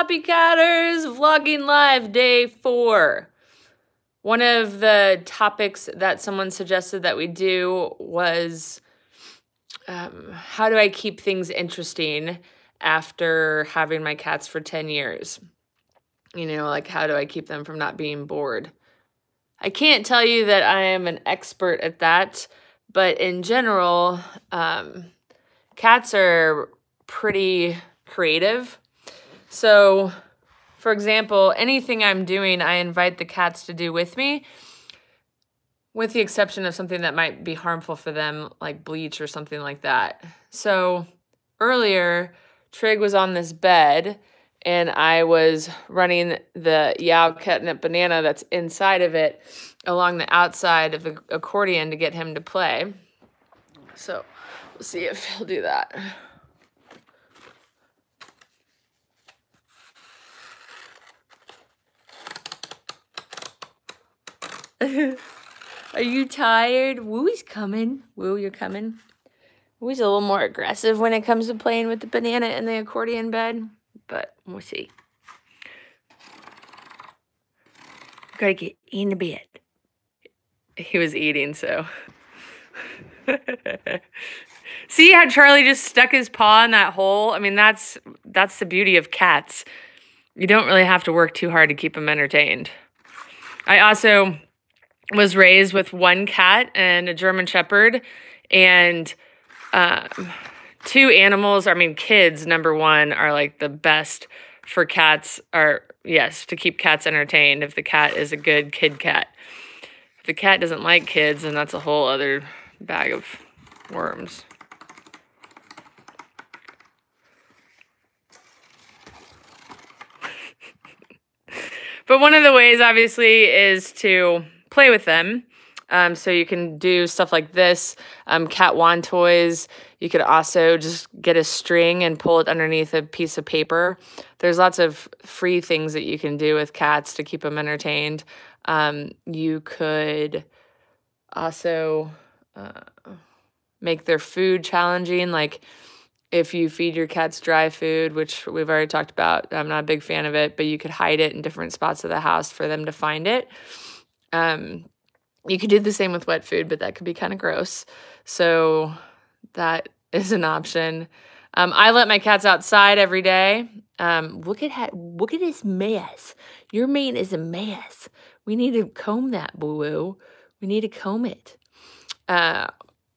Floppycatters vlogging live day four. One of the topics that someone suggested that we do was um, how do I keep things interesting after having my cats for 10 years? You know, like how do I keep them from not being bored? I can't tell you that I am an expert at that, but in general, um, cats are pretty creative so, for example, anything I'm doing, I invite the cats to do with me, with the exception of something that might be harmful for them, like bleach or something like that. So, earlier, Trig was on this bed and I was running the Yeowww catnip banana that's inside of it along the outside of the accordion to get him to play. So, we'll see if he'll do that. Are you tired? Wooey's coming. Woo, you're coming. Wooey's a little more aggressive when it comes to playing with the banana in the accordion bed, but we'll see. Gotta get in the bed. He was eating, so. see how Charlie just stuck his paw in that hole? I mean, that's that's the beauty of cats. You don't really have to work too hard to keep them entertained. I also was raised with one cat and a German Shepherd, and um, two animals. I mean, kids number one are like the best for cats. Are yes to keep cats entertained. If the cat is a good kid cat, if the cat doesn't like kids, then that's a whole other bag of worms. but one of the ways, obviously, is to play with them. Um, so you can do stuff like this, um, cat wand toys. You could also just get a string and pull it underneath a piece of paper. There's lots of free things that you can do with cats to keep them entertained. Um, you could also uh, make their food challenging, like if you feed your cats dry food, which we've already talked about. I'm not a big fan of it, but you could hide it in different spots of the house for them to find it. Um, you could do the same with wet food, but that could be kind of gross. So that is an option. Um, I let my cats outside every day. Um, look at how, look at this mess. Your mane is a mess. We need to comb that, boo. We need to comb it. Uh,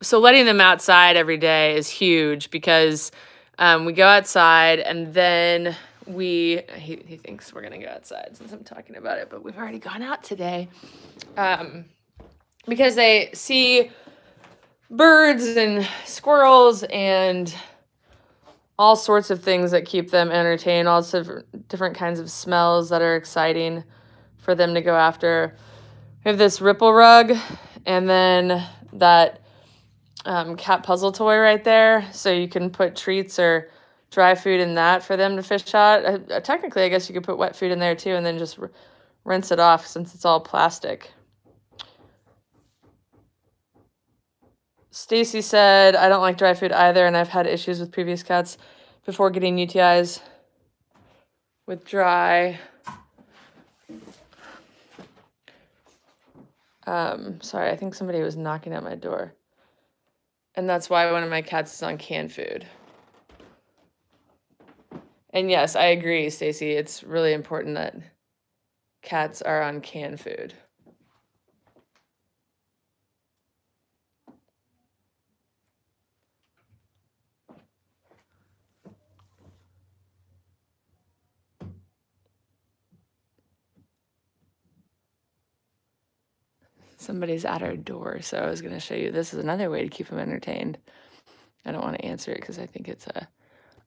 so letting them outside every day is huge because um, we go outside and then we he, he thinks we're gonna go outside since I'm talking about it, but we've already gone out today. Um, because they see birds and squirrels and all sorts of things that keep them entertained, all sorts of different kinds of smells that are exciting for them to go after. We have this ripple rug and then that um, cat puzzle toy right there. So you can put treats or dry food in that for them to fish out. Uh, technically, I guess you could put wet food in there too and then just rinse it off since it's all plastic. Stacy said, I don't like dry food either, and I've had issues with previous cats before getting UTIs with dry. Um, sorry, I think somebody was knocking at my door. And that's why one of my cats is on canned food. And yes, I agree, Stacy. It's really important that cats are on canned food. Somebody's at our door, so I was going to show you. This is another way to keep them entertained. I don't want to answer it because I think it's a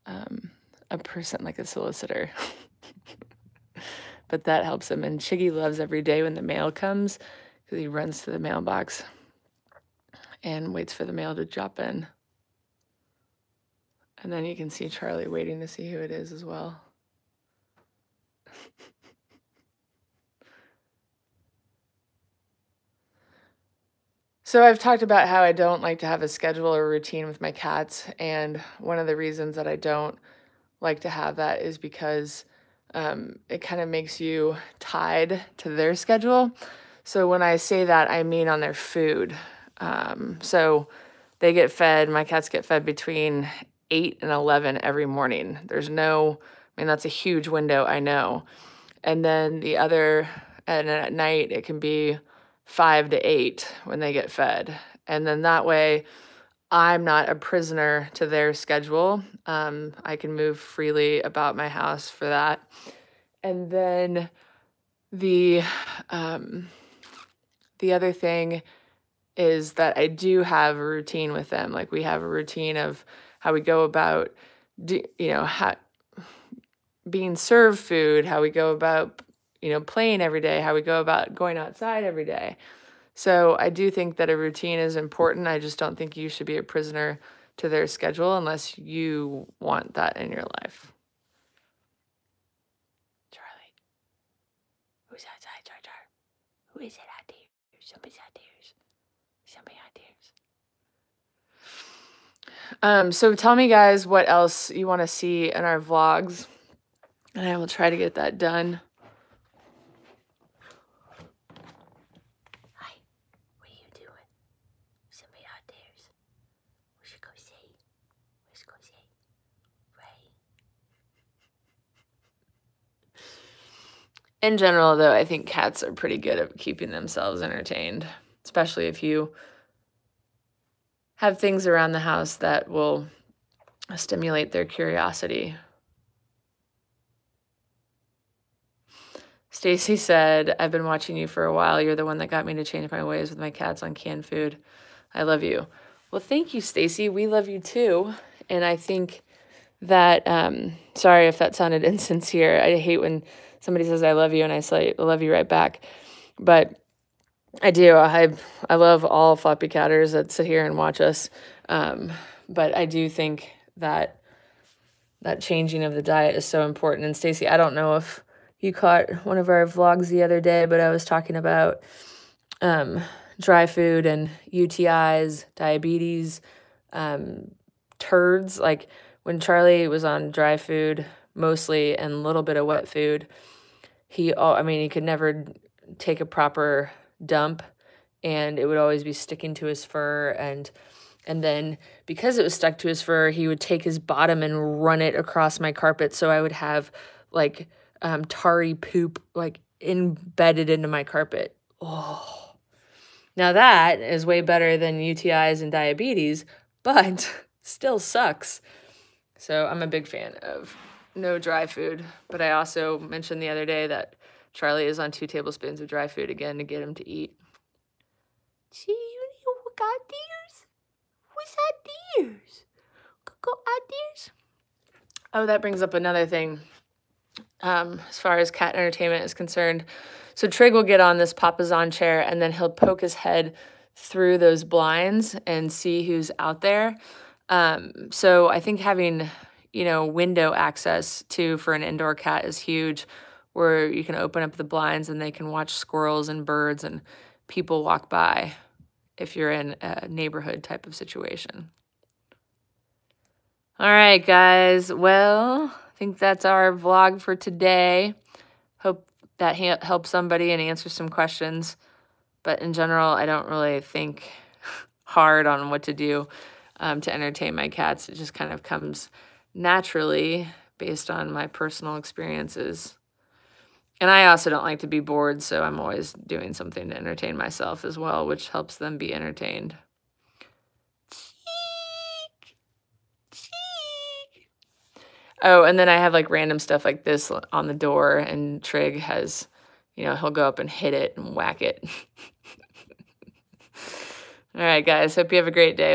um, a person like a solicitor. but that helps him. And Chiggy loves every day when the mail comes because he runs to the mailbox and waits for the mail to drop in. And then you can see Charlie waiting to see who it is as well. So I've talked about how I don't like to have a schedule or routine with my cats, and one of the reasons that I don't like to have that is because um, it kind of makes you tied to their schedule. So when I say that, I mean on their food. Um, so they get fed, my cats get fed between 8 and 11 every morning. There's no, I mean, that's a huge window, I know. And then the other, and at night, it can be 5 to 8 when they get fed. And then that way, I'm not a prisoner to their schedule. Um, I can move freely about my house for that. And then the um, the other thing is that I do have a routine with them. Like we have a routine of how we go about, do, you know, how, being served food, how we go about, you know, playing every day, how we go about going outside every day. So I do think that a routine is important. I just don't think you should be a prisoner to their schedule unless you want that in your life. Charlie. Who's outside, Char Char? Who is it out there? Somebody's out there. Somebody out there. Um, so tell me guys what else you want to see in our vlogs. And I will try to get that done. In general, though, I think cats are pretty good at keeping themselves entertained, especially if you have things around the house that will stimulate their curiosity. Stacy said, I've been watching you for a while. You're the one that got me to change my ways with my cats on canned food. I love you. Well, thank you, Stacy. We love you too. And I think that, um, sorry if that sounded insincere. I hate when somebody says, I love you, and I say, I love you right back. But I do. I I love all floppy catters that sit here and watch us. Um, but I do think that that changing of the diet is so important. And Stacy, I don't know if you caught one of our vlogs the other day, but I was talking about um, dry food and UTIs, diabetes, um, turds. Like when Charlie was on dry food mostly and a little bit of wet food, he, oh, I mean, he could never take a proper dump and it would always be sticking to his fur and and then because it was stuck to his fur he would take his bottom and run it across my carpet. So i would have like um, tarry poop like embedded into my carpet. Oh now that is way better than utis and diabetes but still sucks. So i'm a big fan of no dry food but i also mentioned the other day that Charlie is on two tablespoons of dry food again to get him to eat. See, you got these? What's that these? Go ideas? Oh, that brings up another thing. Um, as far as cat entertainment is concerned. So Trig will get on this Papasan chair and then he'll poke his head through those blinds and see who's out there. Um, so I think having, you know, window access to for an indoor cat is huge where you can open up the blinds and they can watch squirrels and birds and people walk by if you're in a neighborhood type of situation. All right, guys. Well, I think that's our vlog for today. Hope that helps somebody and answers some questions. But in general, I don't really think hard on what to do um, to entertain my cats. It just kind of comes naturally based on my personal experiences. And I also don't like to be bored, so I'm always doing something to entertain myself as well, which helps them be entertained. Cheek. Cheek. Oh, and then I have like random stuff like this on the door, and Trig has, you know, he'll go up and hit it and whack it. All right, guys. Hope you have a great day.